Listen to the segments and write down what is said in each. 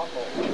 buckle.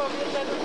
família